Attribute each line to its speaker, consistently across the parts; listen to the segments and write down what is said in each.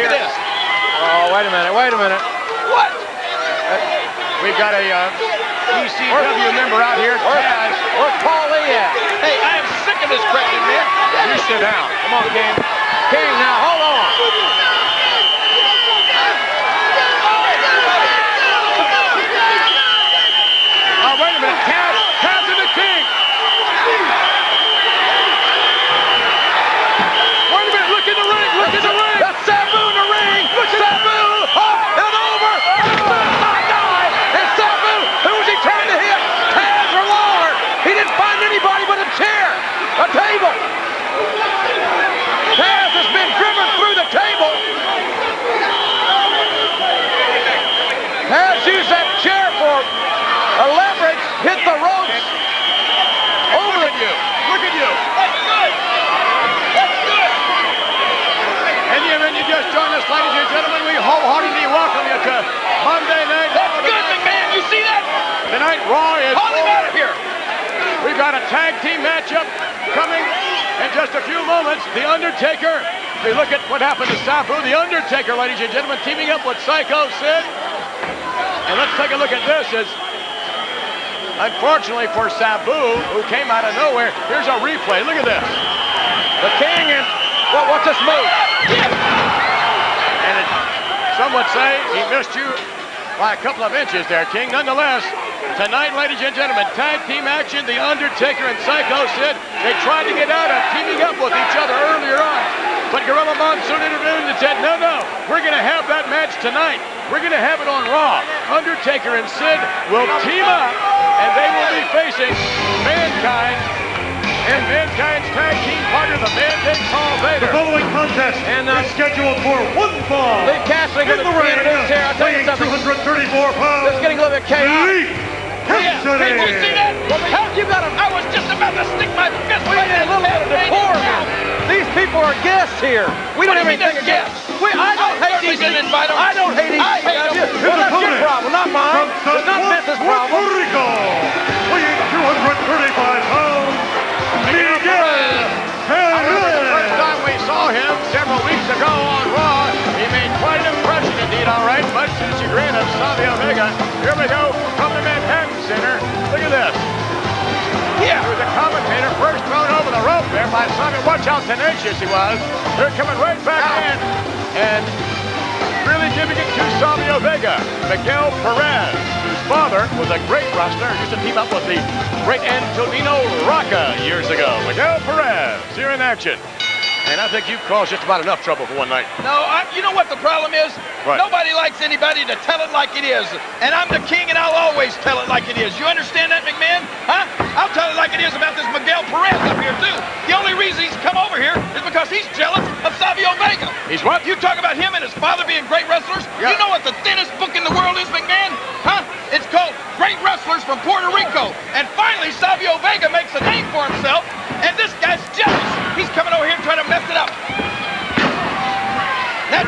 Speaker 1: Look at this.
Speaker 2: Oh, wait a minute, wait a minute.
Speaker 1: What?
Speaker 3: We've got a uh, ECW member out here,
Speaker 2: Where-
Speaker 3: Taz.
Speaker 2: Where's Paul Lee at?
Speaker 1: Hey, I am sick of this crap, man.
Speaker 3: You sit down.
Speaker 2: Come on, King. King, now, hold on.
Speaker 3: Oh, wait a minute. Taz, Taz and the King. Wait a minute. Look in the ring. Look in the ring.
Speaker 2: That's Sabu in the ring. Sabu up and over. Suicide dive. And Sabu, who was he trying to hit? Taz or Lawler. He didn't find anybody but a chair, a table. Taz has been driven through the table. Taz used that chair for a leverage, hit the ropes. Over
Speaker 3: Look at you. Look at you.
Speaker 1: That's good. That's good.
Speaker 3: And you, and you just joined us, ladies and gentlemen. We wholeheartedly welcome you to Monday Night
Speaker 1: That's
Speaker 3: Raw.
Speaker 1: good, McMahon. You see that?
Speaker 3: Tonight, Raw is
Speaker 1: Haul him out of here.
Speaker 3: We've got a tag team matchup coming in just a few moments. The Undertaker. If you look at what happened to Sabu, The Undertaker, ladies and gentlemen, teaming up with Psycho Sid. And let's take a look at this. As unfortunately for Sabu, who came out of nowhere, here's a replay. Look at this.
Speaker 2: the king and what, what's this move?
Speaker 3: And it, some would say he missed you by a couple of inches there, King. Nonetheless, tonight, ladies and gentlemen, tag team action. The Undertaker and Psycho Sid, they tried to get out of teaming up with each other earlier on. But Gorilla Monsoon intervened and said, no, no, we're going to have that match tonight. We're going to have it on Raw. Undertaker and Sid will team up, and they will be facing Mankind and Mankind's tag team partner, the man named Paul
Speaker 4: The following contest
Speaker 2: And, uh,
Speaker 4: is scheduled for one fall.
Speaker 2: Leif Cassidy
Speaker 4: In
Speaker 2: going
Speaker 4: the
Speaker 2: to
Speaker 4: ring,
Speaker 2: here. I'll tell you something.
Speaker 4: 234 pounds.
Speaker 2: Is getting a little bit chaotic.
Speaker 4: Leif
Speaker 1: Yeah. Hey, you see that?
Speaker 4: Cassidy.
Speaker 1: You got him. I was just about to stick my fist
Speaker 2: We
Speaker 1: right
Speaker 2: need a
Speaker 1: in
Speaker 2: little bit of
Speaker 1: his face.
Speaker 2: These people are guests here. We
Speaker 1: What
Speaker 2: don't
Speaker 1: do
Speaker 2: have
Speaker 1: you mean
Speaker 2: anything against. We, I don't
Speaker 1: I
Speaker 2: hate these.
Speaker 1: didn't invite 'em.
Speaker 2: I don't hate these.
Speaker 1: I hate 'em.
Speaker 2: Well, that's your problem, not mine.
Speaker 4: From
Speaker 2: It's not
Speaker 4: South
Speaker 2: Vince's
Speaker 4: Puerto
Speaker 2: problem.
Speaker 4: Rico, weighing 235 pounds, Miguel
Speaker 3: I remember the first time we saw him several weeks ago on Raw. By Savio. Watch how tenacious he was. They're coming right back in. And really giving it to Savio Vega. Miguel Perez, whose father was a great wrestler, used to team up with the great Antonino Rocca years ago. Miguel Perez, here in action. And I think you've caused just about enough trouble for one night.
Speaker 1: No, I, you know what the problem is?
Speaker 3: What?
Speaker 1: Nobody likes anybody to tell it like it is. And I'm the king and I'll always tell it like it is. You understand that, McMahon? Huh? I'll tell it like it is about this Miguel Perez up here, too. The only reason he's come over here is because he's jealous of Savio Vega.
Speaker 3: He's what?
Speaker 1: You talk about him and his father being great wrestlers.
Speaker 3: Yeah.
Speaker 1: You know what the thinnest book in the world is, McMahon? Huh? It's called Great Wrestlers from Puerto Rico. And finally, Savio Vega makes a name for himself.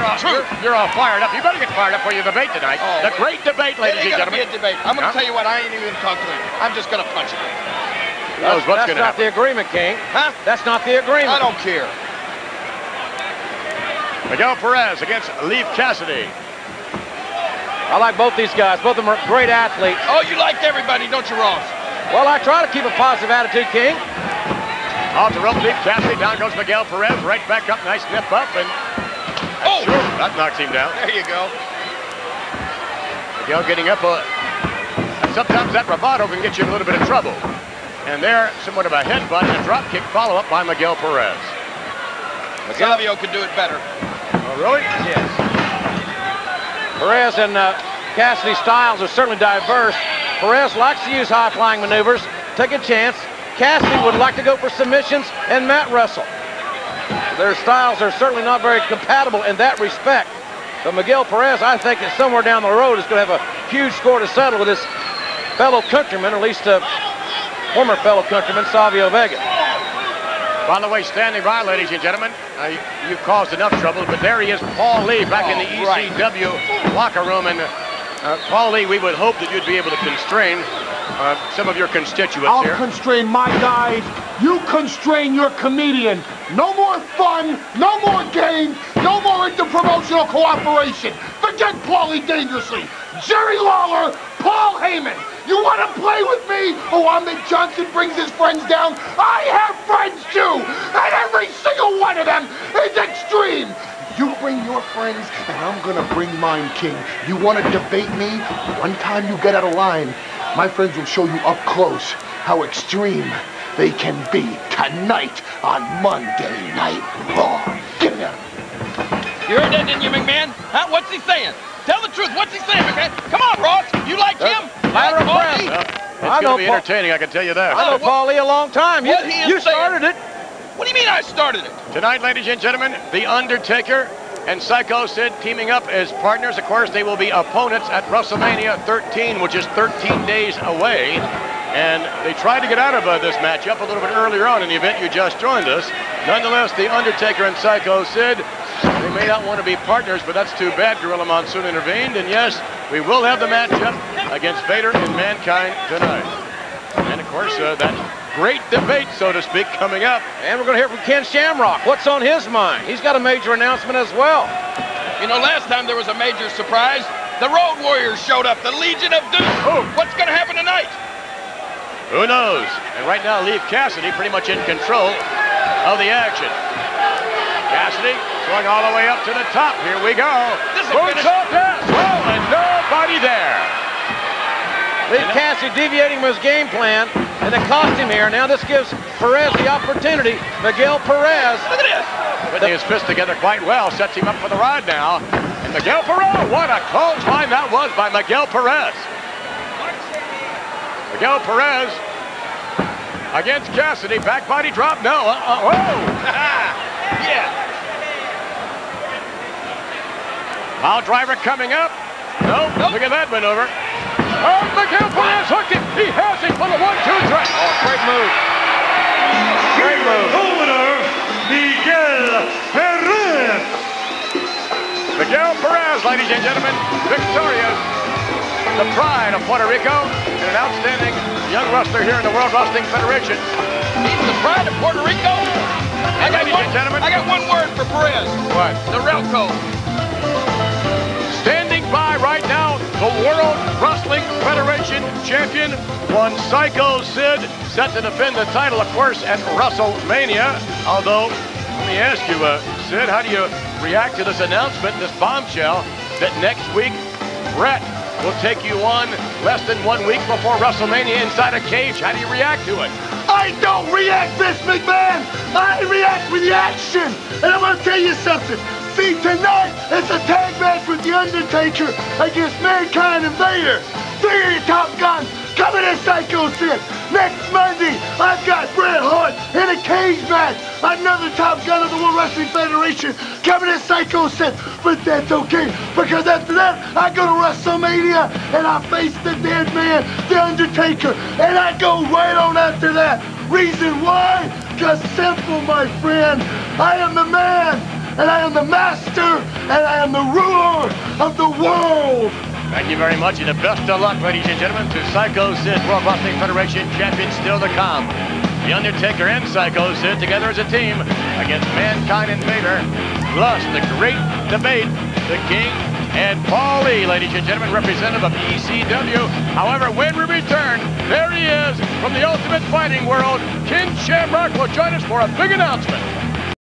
Speaker 3: You're all,
Speaker 1: true.
Speaker 3: you're, you're all fired up. You better get fired up for your debate tonight.
Speaker 1: Oh,
Speaker 3: the great debate, ladies and
Speaker 1: gonna be
Speaker 3: gentlemen.
Speaker 1: a debate. I'm gonna
Speaker 3: Huh?
Speaker 1: tell you what, I ain't even gonna talk to him. I'm just gonna punch him.
Speaker 3: Knows what's
Speaker 2: That's
Speaker 3: going to
Speaker 2: not
Speaker 3: happen.
Speaker 2: the agreement, King.
Speaker 1: Huh?
Speaker 2: That's not the agreement.
Speaker 1: I don't care.
Speaker 3: Miguel Perez against Leif Cassidy.
Speaker 2: I like both these guys. Both of them are great athletes.
Speaker 1: Oh, you liked everybody, don't you, Ross?
Speaker 2: Well, I try to keep a positive attitude, King.
Speaker 3: Off the rope, Leif Cassidy. Down goes Miguel Perez. Right back up. Nice nip up. And
Speaker 1: Oh,
Speaker 3: sure, that knocks him down.
Speaker 1: there you go.
Speaker 3: Miguel getting up. A, and sometimes that bravado can get you in a little bit of trouble. And there, somewhat of a headbutt and a drop kick follow up by Miguel Perez.
Speaker 1: Savio could do it better.
Speaker 3: Oh, really?
Speaker 2: Yes. Perez and uh, Cassidy styles are certainly diverse. Perez likes to use high-flying maneuvers, take a chance. Cassidy would like to go for submissions and mat wrestle. Their styles are certainly not very compatible in that respect. But Miguel Perez, I think, is somewhere down the road is going to have a huge score to settle with his fellow countryman, or at least a former fellow countryman, Savio Vega.
Speaker 3: By the way, standing by, ladies and gentlemen, uh, you- you've caused enough trouble, but there he is, Paul Lee, back in the
Speaker 1: Oh, right.
Speaker 3: ECW locker room. And uh, Paul Lee, we would hope that you'd be able to constrain uh, some of your constituents
Speaker 5: I'll
Speaker 3: here.
Speaker 5: constrain my guys. You constrain your comedian. No more fun, no more games, no more interpromotional cooperation. Forget Paulie Dangerously, Jerry Lawler, Paul Heyman. You want to play with me? Oh, Ahmed Johnson brings his friends down. I have friends too, and every single one of them is extreme. You bring your friends, and I'm gonna bring mine, King. You want to debate me? One time you get out of line, my friends will show you up close how extreme they can be tonight on Monday Night Raw. Get him.
Speaker 1: You heard that, didn't you, McMahon? Huh? What's he saying? Tell the truth. What's he saying, McMahon? Come on, Ross. You like him? You
Speaker 2: matter
Speaker 1: like
Speaker 2: of
Speaker 1: Paul
Speaker 3: Well, it's going to be
Speaker 2: Paul-
Speaker 3: entertaining, I can tell you that.
Speaker 2: I know
Speaker 1: what-
Speaker 2: Paul a long time. You,
Speaker 1: he
Speaker 2: you started it.
Speaker 1: What do you mean I started it?
Speaker 3: Tonight, ladies and gentlemen, The Undertaker and Psycho Sid teaming up as partners. Of course, they will be opponents at WrestleMania 13, which is 13 days away. And they tried to get out of uh, this matchup a little bit earlier on in the event you just joined us. Nonetheless, The Undertaker and Psycho Sid, they may not want to be partners, but that's too bad. Gorilla Monsoon intervened. And yes, we will have the matchup against Vader and Mankind tonight. And of course, uh, that great debate, so to speak, coming up.
Speaker 2: And we're going to hear from Ken Shamrock. What's on his mind? He's got a major announcement as well.
Speaker 1: You know, last time there was a major surprise. The Road Warriors showed up, the Legion of Doom.
Speaker 3: Oh.
Speaker 1: What's going to happen tonight?
Speaker 3: Who knows? And right now, Leif Cassidy pretty much in control of the action. Cassidy going all the way up to the top. Here we go.
Speaker 1: This finish-
Speaker 3: Moonsault pass. Well, and nobody there.
Speaker 2: Leif Cassidy deviating from his game plan, and it cost him here. Now this gives Perez the opportunity. Miguel Perez.
Speaker 1: Look at this.
Speaker 3: Putting his fist together quite well. Sets him up for the ride now. And Miguel Perez. What a clothesline that was by Miguel Perez. Miguel Perez against Cassidy. Back body drop. No. Uh, uh, whoa.
Speaker 1: yeah.
Speaker 3: Pile driver coming up. No,
Speaker 1: Nope.
Speaker 3: look at that maneuver. Oh, Miguel Perez hooked him. He has it for the one-two.
Speaker 2: Oh, great move.
Speaker 4: Great move. Winner, Miguel Perez.
Speaker 3: Miguel Perez, ladies and gentlemen, victorious. The pride of Puerto Rico and an outstanding young wrestler here in the World Wrestling Federation.
Speaker 1: He's the pride of Puerto Rico. I got
Speaker 3: Ladies
Speaker 1: one,
Speaker 3: and gentlemen.
Speaker 1: I got one word for Perez.
Speaker 3: What?
Speaker 1: The Relco.
Speaker 3: The World Wrestling Federation champion, one Psycho Sid, set to defend the title, of course, at WrestleMania. Although, let me ask you, uh, Sid, how do you react to this announcement, this bombshell, that next week, Brett will take you on less than one week before WrestleMania inside a cage? How do you react to it?
Speaker 5: I don't react, Vince McMahon. I react with the action. And I'm gonna tell you something. See, tonight it's a tag match with The Undertaker against Mankind and Vader. Three of top guns coming to Psycho Sid. Next Monday, I've got Bret Hart in a cage match. Another top gun of the World Wrestling Federation coming to Psycho Sid. But that's okay, because after that, I go to WrestleMania and I face the dead man, The Undertaker. And I go right on after that. Reason why? Just simple, my friend. I am the man, and I am the master, and I am the ruler of the world.
Speaker 3: Thank you very much, and the best of luck, ladies and gentlemen, to Psycho Sid, World Wrestling Federation champion still to come. The Undertaker and Psycho Sid together as a team against Mankind and Vader. Plus, the great debate, the King and Paul Lee, ladies and gentlemen, representative of ECW. However, when we return, there he is from the Ultimate Fighting World. Ken Shamrock will join us for a big announcement.